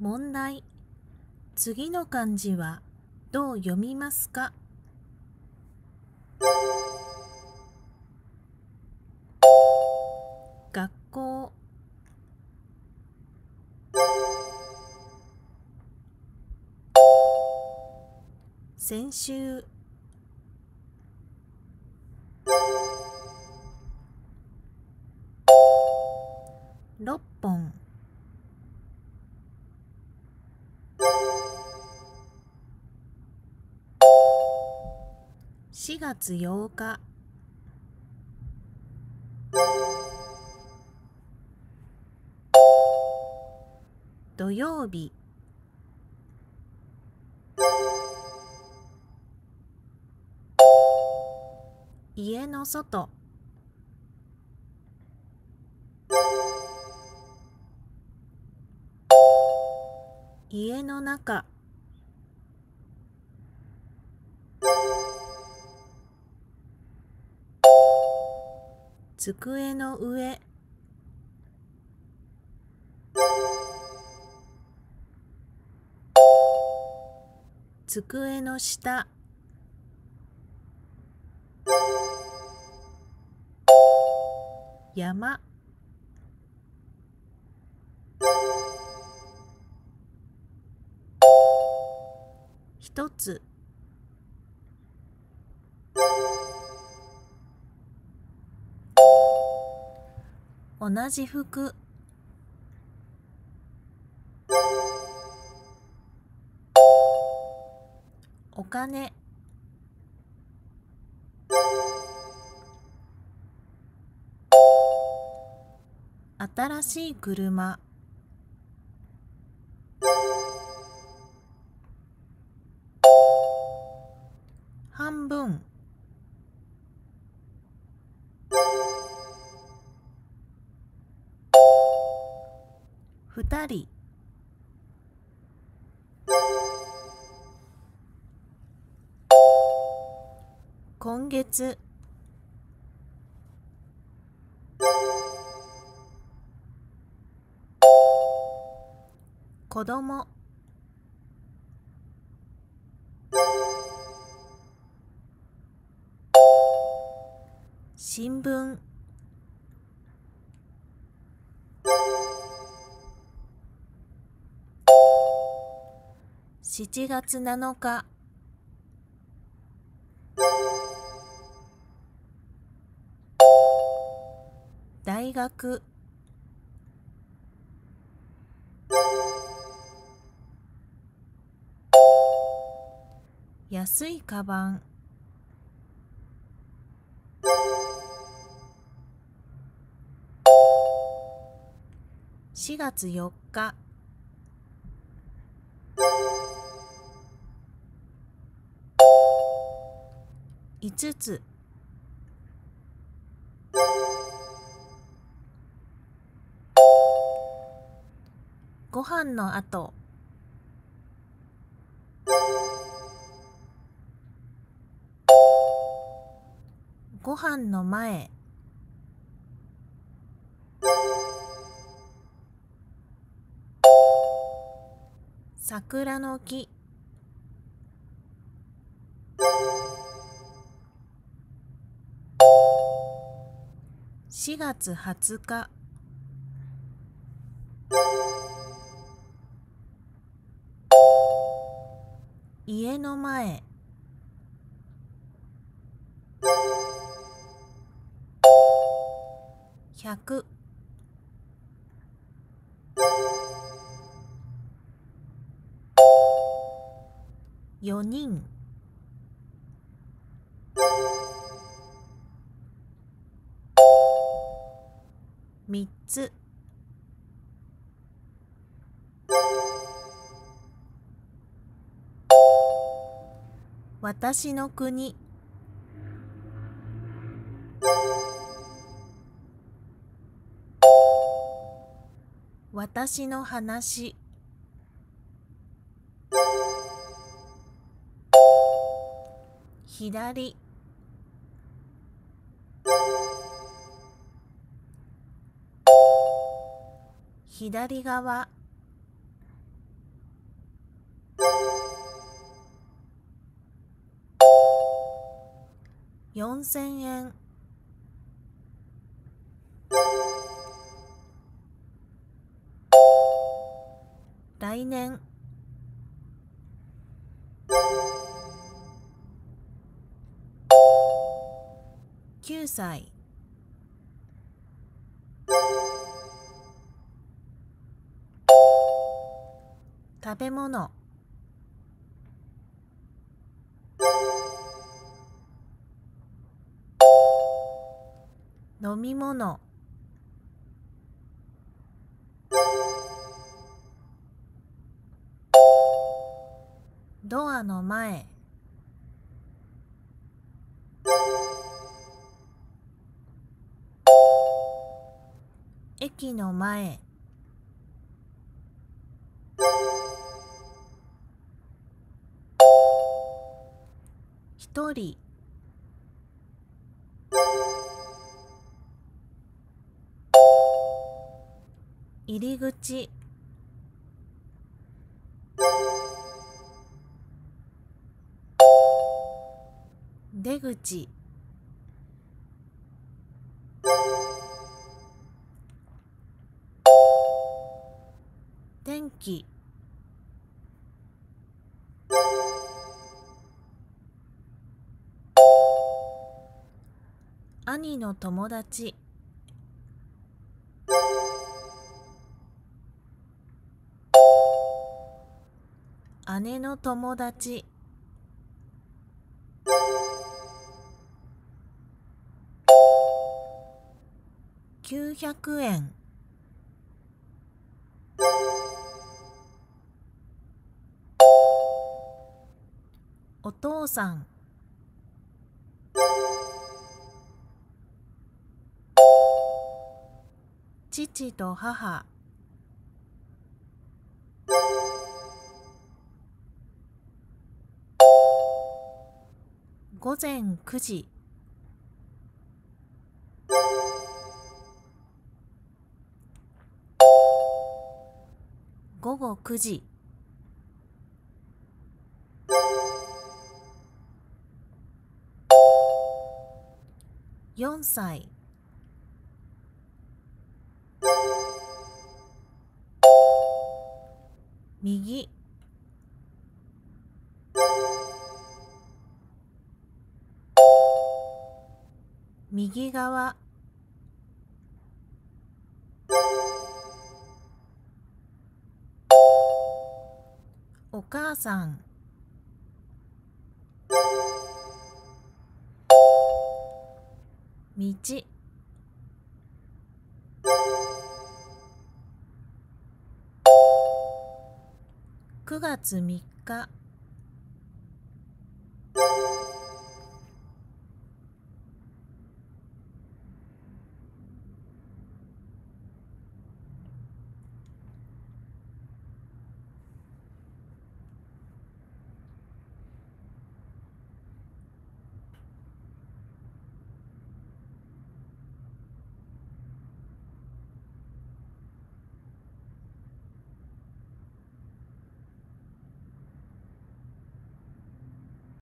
問題。次の漢字はどう読みますか？学校。先週。4月8日。土曜日。家の外。家の中。机の上。机の下。山。一つ。同じ服。お金。新しい車。二人。今月。子供。新聞。7月7日。大学。安いカバン。4月4日。5つ。ご飯のあとご飯の前。桜の木。4月20日。家の前。1004人。3つ。私の国。私の話。左。左側。4000円。来年。9歳。食べ物。飲み物。ドアの前。駅の前。一人。入り口。出口。兄の友達。姉の友達。900円。お父さん。父と母。午前9時。午後9時。4歳。右。右側。お母さん。道。9月3日。